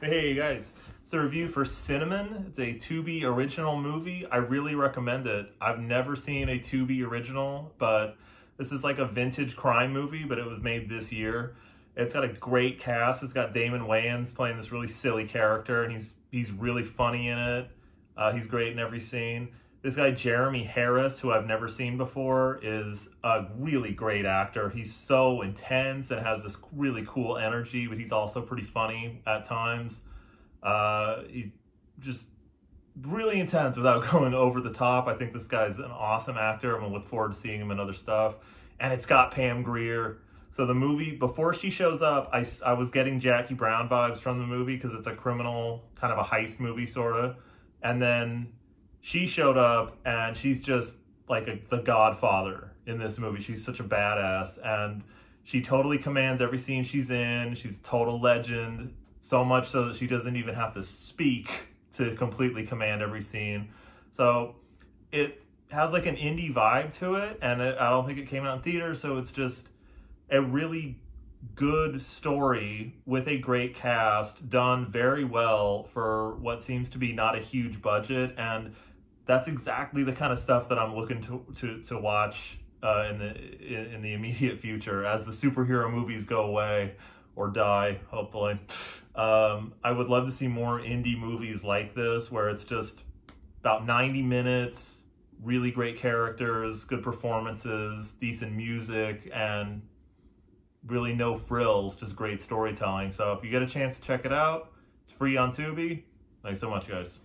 Hey guys, it's a review for Cinnamon. It's a Tubi original movie. I really recommend it. I've never seen a Tubi original, but this is like a vintage crime movie, but it was made this year. It's got a great cast. It's got Damon Wayans playing this really silly character, and he's he's really funny in it. Uh, he's great in every scene. This guy Jeremy Harris, who I've never seen before, is a really great actor. He's so intense and has this really cool energy, but he's also pretty funny at times. Uh, he's just really intense without going over the top. I think this guy's an awesome actor. I'm gonna look forward to seeing him in other stuff. And it's got Pam Grier. So the movie, before she shows up, I, I was getting Jackie Brown vibes from the movie because it's a criminal, kind of a heist movie, sort of. And then she showed up and she's just like a, the godfather in this movie. She's such a badass and she totally commands every scene she's in. She's a total legend, so much so that she doesn't even have to speak to completely command every scene. So it has like an indie vibe to it and it, I don't think it came out in theaters, so it's just a really good story with a great cast done very well for what seems to be not a huge budget. And that's exactly the kind of stuff that I'm looking to to, to watch uh, in the in, in, the immediate future as the superhero movies go away or die hopefully. Um, I would love to see more indie movies like this where it's just about 90 minutes really great characters good performances decent music and really no frills, just great storytelling. So if you get a chance to check it out, it's free on Tubi. Thanks so much, guys.